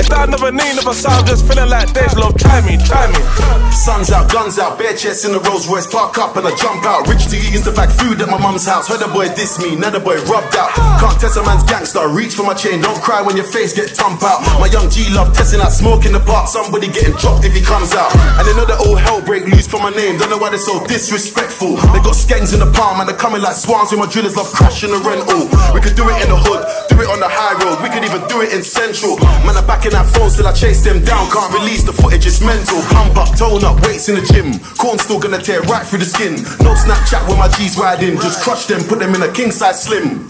It's that another knee, never sound, just feeling like Dej Loaf. Try me, try me. Sun's out, guns out, bare chests in the Rolls Royce, park up and I jump out. Rich to eat into back food at my mum's house. Heard a boy diss me, now the boy rubbed out. Can't test a man's gangster, reach for my chain, don't cry when your face get tump out. My young G love testing out smoke in the park, somebody getting dropped if he comes out. And they know that all hell break loose for my name, don't know why they're so disrespectful. They got skanks in the palm and they're coming like swans when my drillers love crashing the rental. We could do it in the hood, do it do it in central. Man, I'm back in that phone till I chase them down, can't release the footage, it's mental. Pump up, tone up, weights in the gym. Corn still gonna tear right through the skin. No Snapchat with my G's riding, just crush them, put them in a king size slim.